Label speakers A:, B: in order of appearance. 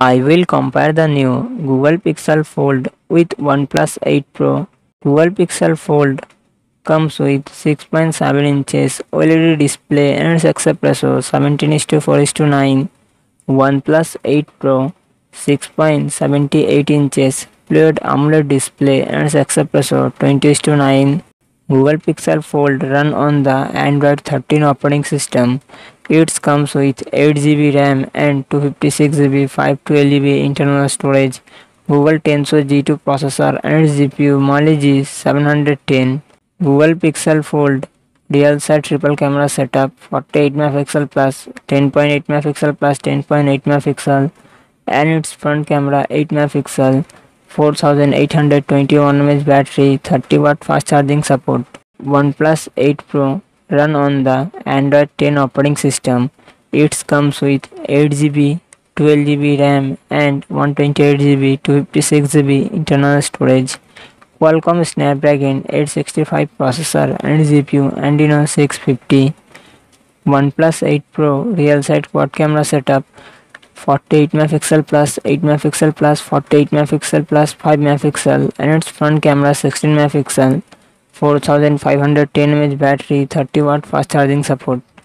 A: I will compare the new Google Pixel Fold with OnePlus 8 Pro. Google Pixel Fold comes with 6.7 inches OLED display and aspect ratio 17 4 is to 9. OnePlus 8 Pro 6.78 inches fluid AMOLED display and aspect ratio 20 is to 9. Google Pixel Fold run on the Android 13 operating system. It comes with 8GB RAM and 256GB 512GB internal storage. Google Tensor G2 processor and GPU Mali G710. Google Pixel Fold real side triple camera setup 48 megapixel plus 10.8 megapixel plus 10.8 megapixel and its front camera 8 megapixel 4821 mAh battery 30 watt fast charging support OnePlus 8 Pro run on the Android 10 operating system. It comes with 8GB 12GB RAM and 128GB 256GB internal storage. Qualcomm Snapdragon 865 processor and GPU Adreno 650 OnePlus 8 Pro real side quad camera setup 48 megapixel plus 8 megapixel plus 48 megapixel plus 5 megapixel and its front camera 16 megapixel 4510 mAh battery 30 watt fast charging support